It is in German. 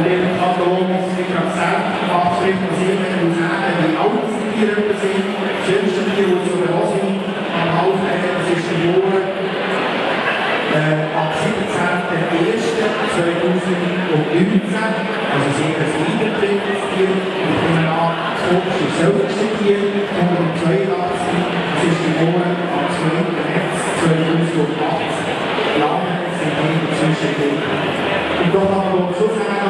Und im Kanton selten abgeschrieben, dass irgendjemand sagen, wie alt die Tiere sind. Das schönste Tier, das so eine Hose am hat, das ist geboren äh, am 17.01.2019, also sehr ein eingetretenes Tier. Ich nehme an, das ist das älteste Tier, 182. Es ist geboren am 2. März 2018. Lange sind die dazwischen Und da kann man dazu sagen,